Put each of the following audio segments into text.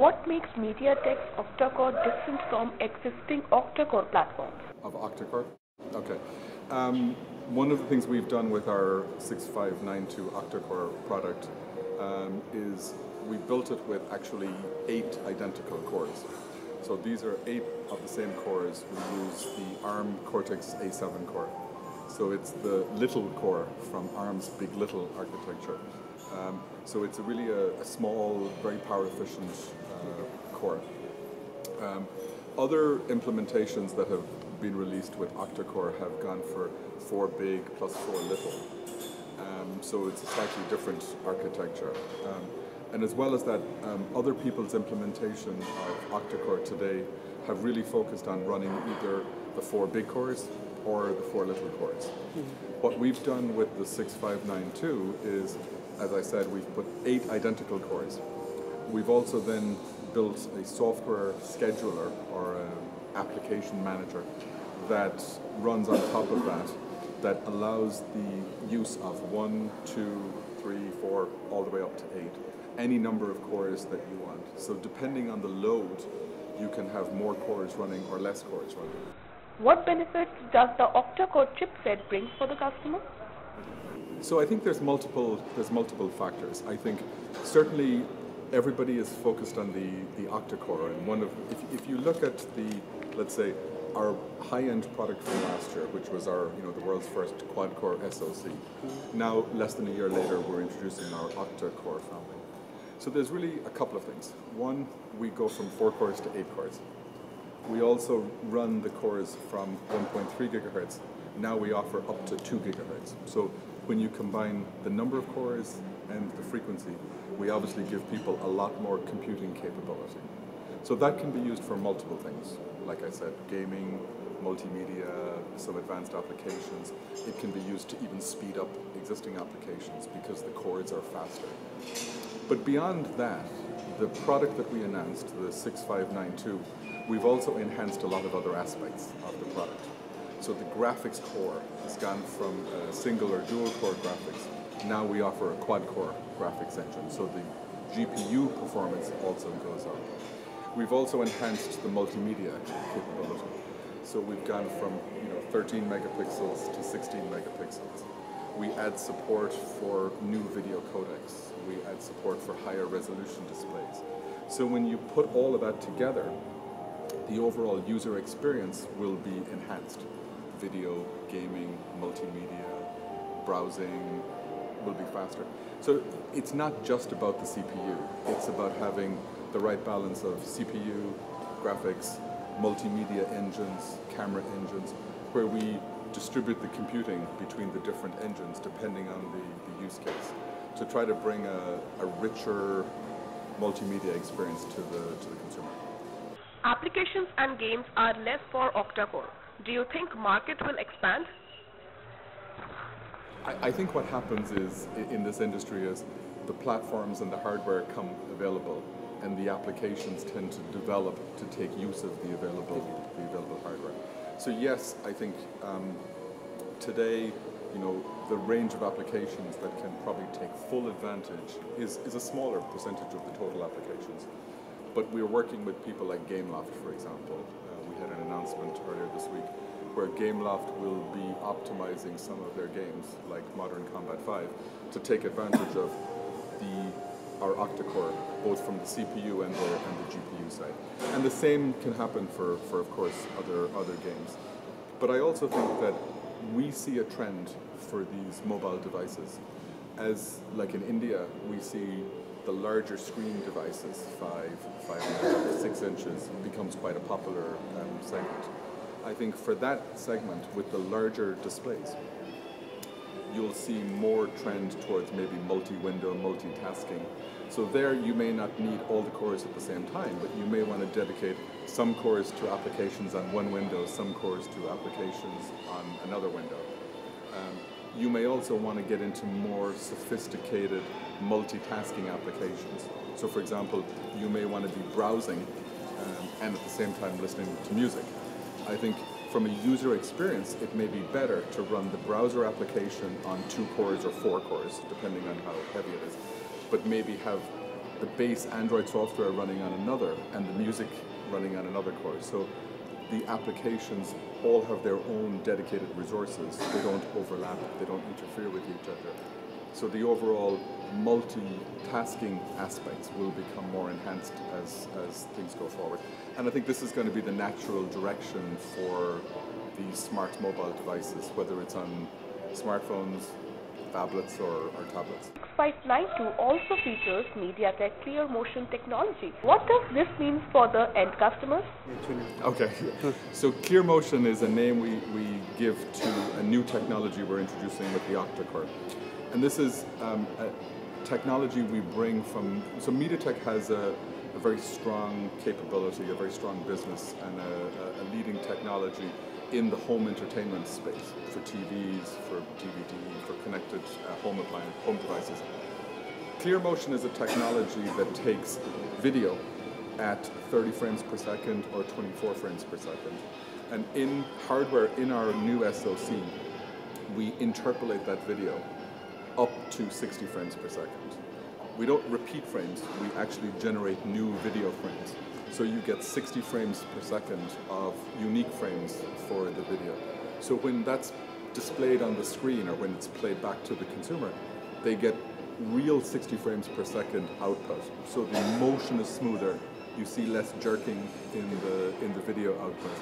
what makes MediaTek's octa-core different from existing octa-core platforms? Of octa-core? Okay. Um, one of the things we've done with our 6592 octa-core product um, is we built it with actually eight identical cores. So these are eight of the same cores. We use the ARM Cortex A7 core. So it's the little core from ARM's big little architecture. Um, so it's a really a, a, small, very power efficient uh, core. Um, other implementations that have been released with octa-core have gone for four big plus four little. Um, so it's a slightly different architecture. Um, and as well as that, um, other people's implementation of octa-core today have really focused on running either the four big cores or the four little cores. Mm -hmm. What we've done with the 6592 is, as I said, we've put eight identical cores. We've also then built a software scheduler or an application manager that runs on top of that that allows the use of one, two, three, four, all the way up to eight any number of cores that you want. So depending on the load, you can have more cores running or less cores running. What benefits does the octa-core chipset bring for the customer? So I think there's multiple there's multiple factors. I think certainly everybody is focused on the the octa-core, and one of if, if you look at the let's say our high-end product from last year, which was our, you know, the world's first quad-core SoC. Now, less than a year later, we're introducing our octa-core family. So there's really a couple of things. One, we go from four cores to eight cores. We also run the cores from 1.3 gigahertz. Now we offer up to two gigahertz. So when you combine the number of cores and the frequency, we obviously give people a lot more computing capability. So that can be used for multiple things. Like I said, gaming, multimedia, some advanced applications. It can be used to even speed up existing applications because the cores are faster. But beyond that, the product that we announced, the 6592, we've also enhanced a lot of other aspects of the product. So the graphics core has gone from single or dual core graphics. Now we offer a quad core graphics engine. So the GPU performance also goes up. We've also enhanced the multimedia capability. So we've gone from you know 13 megapixels to 16 megapixels. We add support for new video codecs we add support for higher resolution displays. So when you put all of that together, the overall user experience will be enhanced. Video, gaming, multimedia, browsing will be faster. So it's not just about the CPU, it's about having the right balance of CPU, graphics, multimedia engines, camera engines, where we distribute the computing between the different engines depending on the, the use case to try to bring a, a richer multimedia experience to the, to the consumer. Applications and games are less for octa-core. Do you think market will expand? I, I think what happens is in this industry is the platforms and the hardware come available and the applications tend to develop to take use of the available, the available hardware. So yes, I think um, today you know, the range of applications that can probably take full advantage is, is a smaller percentage of the total applications. But we're working with people like Gameloft, for example. We had an announcement earlier this week where Gameloft will be optimizing some of their games, like Modern Combat 5, to take advantage of the our octa-core, both from the CPU and the, and the GPU side. And the same can happen for, for, of course, other, other games. But I also think that we see a trend for these mobile devices. As, like in India, we see the larger screen devices, five, five and a half, six inches, becomes quite a popular um, segment. I think for that segment, with the larger displays, you'll see more trend towards maybe multi-window, multitasking. So there you may not need all the cores at the same time, but you may want to dedicate some cores to applications on one window, some cores to applications on another window. Um, you may also want to get into more sophisticated multitasking applications. So for example, you may want to be browsing um, and at the same time listening to music. I think from a user experience, it may be better to run the browser application on two cores or four cores, depending on how heavy it is, but maybe have the base Android software running on another and the music running on another core. So the applications all have their own dedicated resources. They don't overlap, they don't interfere with each other. So the overall multitasking aspects will become more enhanced as, as things go forward. And I think this is going to be the natural direction for these smart mobile devices, whether it's on smartphones, tablets or, or tablets. 6592 also features MediaTek Clear Motion technology. What does this mean for the end customers? Okay, so Clear Motion is a name we, we give to a new technology we're introducing with the octa-core. And this is um, a technology we bring from, so MediaTek has a, a very strong capability, a very strong business and a, a leading technology in the home entertainment space for TVs, for DVD, for connected uh, home appliance, home devices. ClearMotion is a technology that takes video at 30 frames per second or 24 frames per second. And in hardware, in our new SoC, we interpolate that video up to 60 frames per second. We don't repeat frames, we actually generate new video frames. So you get 60 frames per second of unique frames for the video. So when that's displayed on the screen or when it's played back to the consumer, they get real 60 frames per second output. So the motion is smoother. You see less jerking in the in the video output.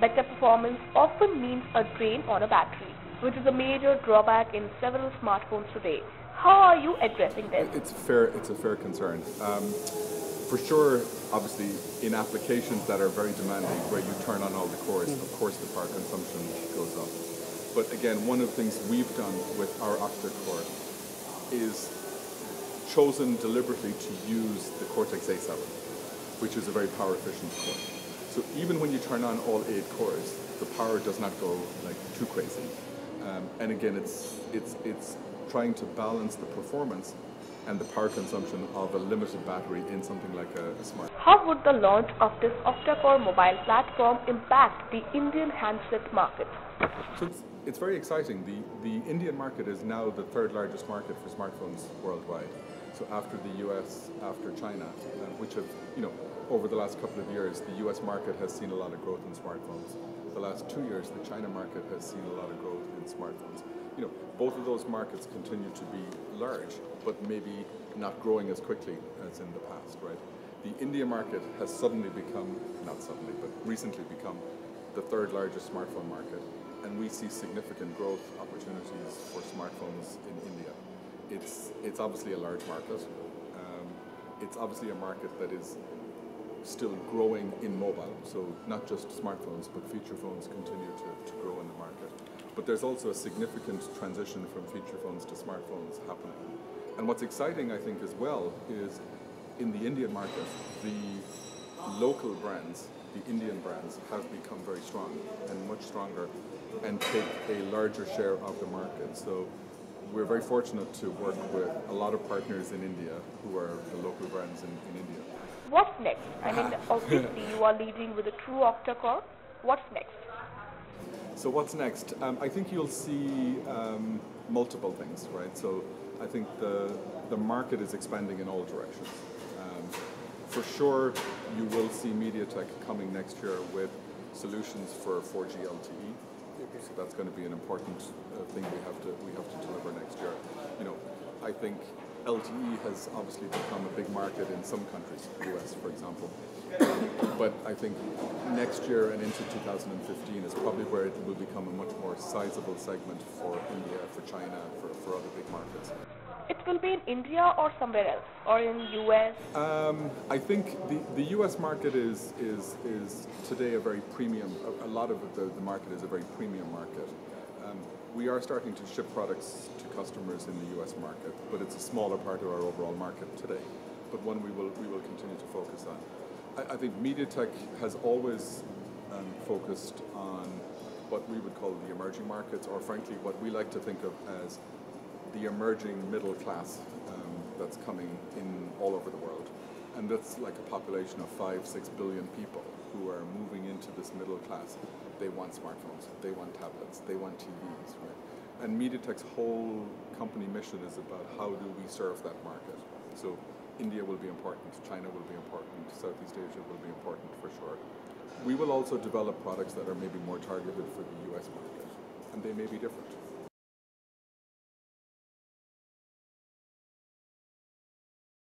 Better performance often means a drain on a battery, which is a major drawback in several smartphones today. How are you addressing this? It's fair. It's a fair concern. Um, for sure, obviously, in applications that are very demanding, where you turn on all the cores, mm. of course the power consumption goes up. But again, one of the things we've done with our octa-core is chosen deliberately to use the Cortex-A7, which is a very power efficient core. So even when you turn on all eight cores, the power does not go like too crazy. Um, and again, it's, it's, it's trying to balance the performance and the power consumption of a limited battery in something like a, a smart. How would the launch of this octa-core mobile platform impact the Indian handset market? So it's, it's very exciting. The, the Indian market is now the third largest market for smartphones worldwide. So after the US, after China, uh, which have, you know, over the last couple of years, the US market has seen a lot of growth in smartphones. The last two years, the China market has seen a lot of growth in smartphones you know, both of those markets continue to be large, but maybe not growing as quickly as in the past, right? The India market has suddenly become, not suddenly, but recently become the third largest smartphone market, and we see significant growth opportunities for smartphones in India. It's, it's obviously a large market. Um, it's obviously a market that is still growing in mobile, so not just smartphones, but feature phones continue to, to grow in the market. But there's also a significant transition from feature phones to smartphones happening. And what's exciting, I think, as well, is in the Indian market, the local brands, the Indian brands, have become very strong and much stronger and take a larger share of the market. So we're very fortunate to work with a lot of partners in India who are the local brands in, in India. What's next? I mean, obviously you are leading with a true octa-core. What's next? So what's next? Um, I think you'll see um, multiple things, right? So I think the the market is expanding in all directions. Um, for sure, you will see MediaTek coming next year with solutions for 4G LTE. So that's going to be an important uh, thing we have to we have to deliver next year. You know, I think LTE has obviously become a big market in some countries, US for example. but I think next year and into 2015 is probably where it will become a much more sizable segment for India, for China, for, for other big markets. It will be in India or somewhere else, or in US? Um, I think the, the US market is, is, is today a very premium, a, a lot of the, the market is a very premium market. We are starting to ship products to customers in the US market, but it's a smaller part of our overall market today, but one we will, we will continue to focus on. I, I think MediaTek has always um, focused on what we would call the emerging markets, or frankly, what we like to think of as the emerging middle class um, that's coming in all over the world. And that's like a population of five, six billion people who are moving into this middle class. They want smartphones, they want tablets, they want TVs, right? And MediaTek's whole company mission is about how do we serve that market. So India will be important, China will be important, Southeast Asia will be important for sure. We will also develop products that are maybe more targeted for the US market, and they may be different.